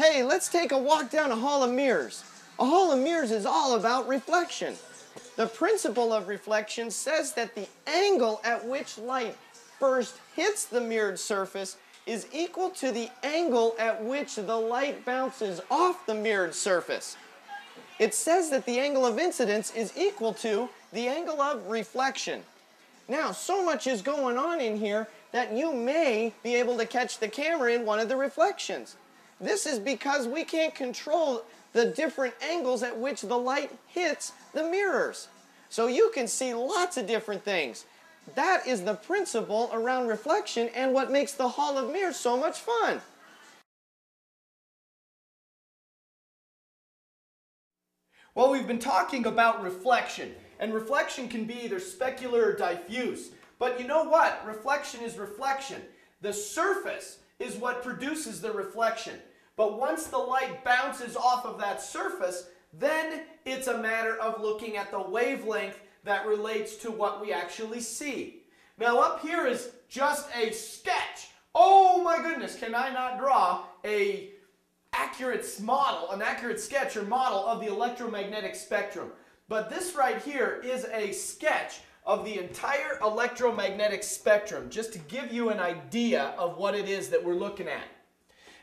Hey, let's take a walk down a hall of mirrors. A hall of mirrors is all about reflection. The principle of reflection says that the angle at which light first hits the mirrored surface is equal to the angle at which the light bounces off the mirrored surface. It says that the angle of incidence is equal to the angle of reflection. Now, so much is going on in here that you may be able to catch the camera in one of the reflections. This is because we can't control the different angles at which the light hits the mirrors. So you can see lots of different things. That is the principle around reflection and what makes the Hall of Mirrors so much fun. Well, we've been talking about reflection, and reflection can be either specular or diffuse. But you know what? Reflection is reflection. The surface is what produces the reflection. But once the light bounces off of that surface, then it's a matter of looking at the wavelength that relates to what we actually see. Now up here is just a sketch. Oh my goodness, can I not draw a accurate model, an accurate sketch or model of the electromagnetic spectrum. But this right here is a sketch of the entire electromagnetic spectrum, just to give you an idea of what it is that we're looking at.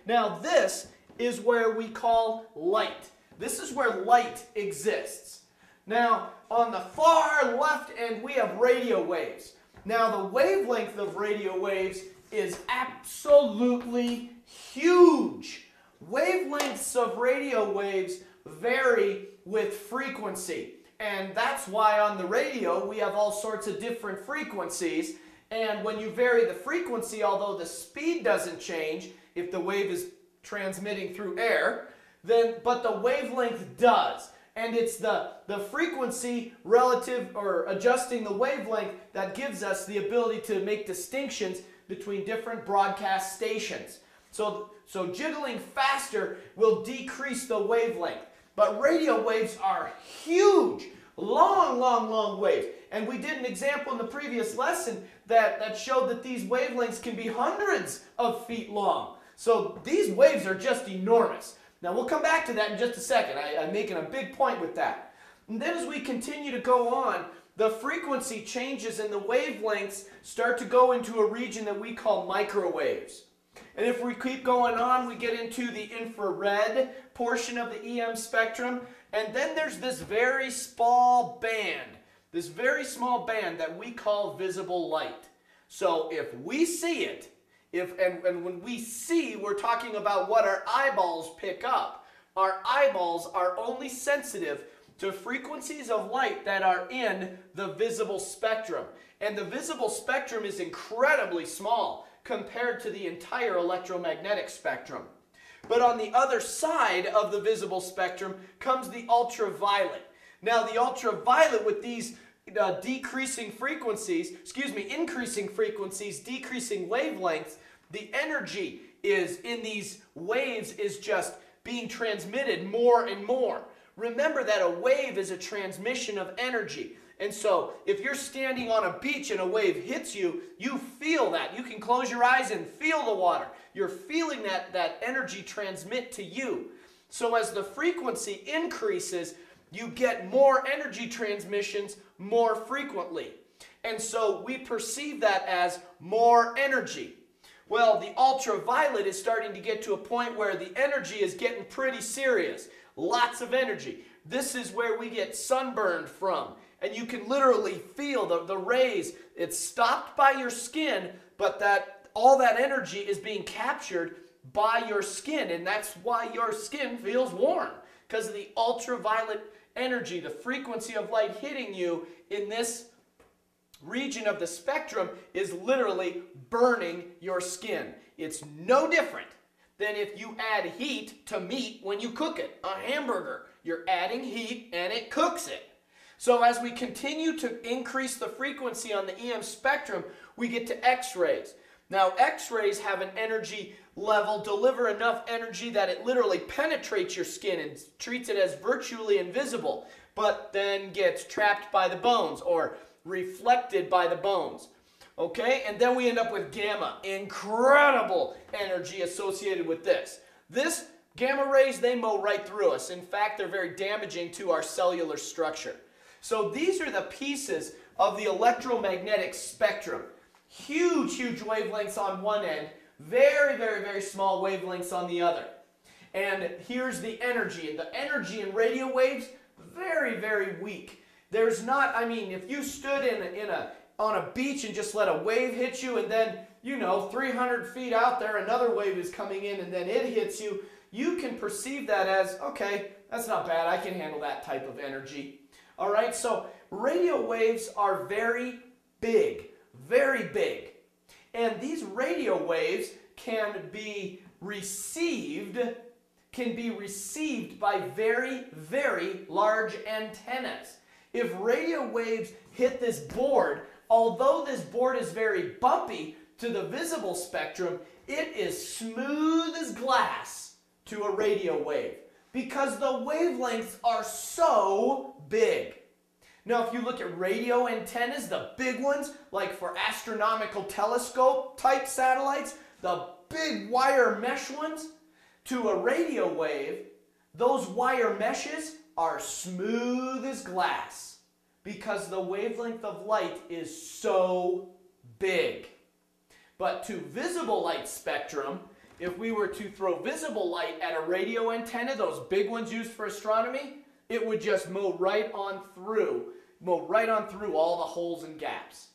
Now this is where we call light. This is where light exists. Now, on the far left end, we have radio waves. Now, the wavelength of radio waves is absolutely huge. Wavelengths of radio waves vary with frequency. And that's why on the radio we have all sorts of different frequencies. And when you vary the frequency, although the speed doesn't change, if the wave is transmitting through air, then but the wavelength does. And it's the, the frequency relative or adjusting the wavelength that gives us the ability to make distinctions between different broadcast stations. So, so jiggling faster will decrease the wavelength. But radio waves are huge, long, long, long waves. And we did an example in the previous lesson that, that showed that these wavelengths can be hundreds of feet long. So these waves are just enormous. Now we'll come back to that in just a second. I, am making a big point with that. And then as we continue to go on, the frequency changes and the wavelengths start to go into a region that we call microwaves. And if we keep going on, we get into the infrared portion of the EM spectrum. And then there's this very small band, this very small band that we call visible light. So if we see it, if and, and when we see, we're talking about what our eyeballs pick up. Our eyeballs are only sensitive to frequencies of light that are in the visible spectrum. And the visible spectrum is incredibly small compared to the entire electromagnetic spectrum. But on the other side of the visible spectrum comes the ultraviolet. Now the ultraviolet with these uh, decreasing frequencies, excuse me, increasing frequencies, decreasing wavelengths, the energy is in these waves is just being transmitted more and more. Remember that a wave is a transmission of energy. And so if you're standing on a beach and a wave hits you, you feel that. You can close your eyes and feel the water. You're feeling that, that energy transmit to you. So as the frequency increases, you get more energy transmissions more frequently. And so we perceive that as more energy. Well, the ultraviolet is starting to get to a point where the energy is getting pretty serious. Lots of energy. This is where we get sunburned from. And you can literally feel the, the rays. It's stopped by your skin, but that all that energy is being captured by your skin. And that's why your skin feels warm. Because of the ultraviolet energy, the frequency of light hitting you in this region of the spectrum is literally burning your skin. It's no different than if you add heat to meat when you cook it. A hamburger, you're adding heat and it cooks it. So as we continue to increase the frequency on the EM spectrum, we get to X-rays. Now X-rays have an energy level, deliver enough energy that it literally penetrates your skin and treats it as virtually invisible, but then gets trapped by the bones or reflected by the bones. Okay, and then we end up with gamma. Incredible energy associated with this. This Gamma rays, they mow right through us. In fact, they're very damaging to our cellular structure. So these are the pieces of the electromagnetic spectrum. Huge, huge wavelengths on one end, very, very, very small wavelengths on the other. And here's the energy. The energy in radio waves, very, very weak. There's not, I mean, if you stood in a, in a, on a beach and just let a wave hit you and then, you know, 300 feet out there, another wave is coming in and then it hits you, you can perceive that as, okay, that's not bad. I can handle that type of energy. All right, so radio waves are very big, very big. And these radio waves can be received can be received by very, very large antennas. If radio waves hit this board, although this board is very bumpy to the visible spectrum, it is smooth as glass to a radio wave because the wavelengths are so big. Now, if you look at radio antennas, the big ones, like for astronomical telescope type satellites, the big wire mesh ones, to a radio wave, those wire meshes are smooth as glass because the wavelength of light is so big. But to visible light spectrum, if we were to throw visible light at a radio antenna, those big ones used for astronomy, it would just mow right on through, mow right on through all the holes and gaps.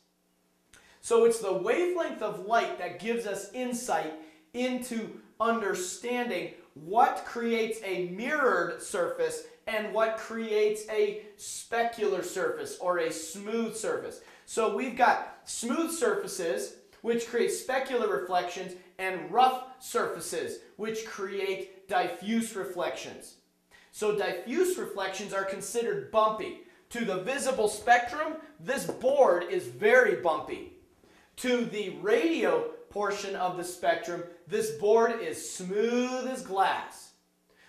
So it's the wavelength of light that gives us insight into understanding what creates a mirrored surface and what creates a specular surface or a smooth surface. So we've got smooth surfaces, which create specular reflections, and rough surfaces, which create diffuse reflections. So diffuse reflections are considered bumpy. To the visible spectrum, this board is very bumpy. To the radio portion of the spectrum, this board is smooth as glass.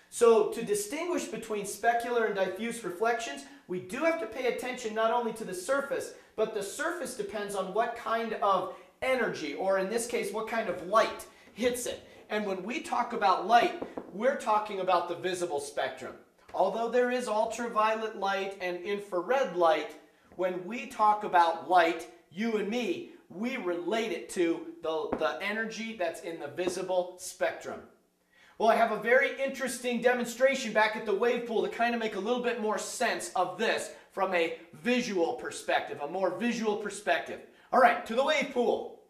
So to distinguish between specular and diffuse reflections, we do have to pay attention not only to the surface, but the surface depends on what kind of energy, or in this case, what kind of light hits it. And when we talk about light, we're talking about the visible spectrum. Although there is ultraviolet light and infrared light, when we talk about light, you and me, we relate it to the, the energy that's in the visible spectrum. Well, I have a very interesting demonstration back at the wave pool to kind of make a little bit more sense of this from a visual perspective, a more visual perspective. All right, to the wave pool.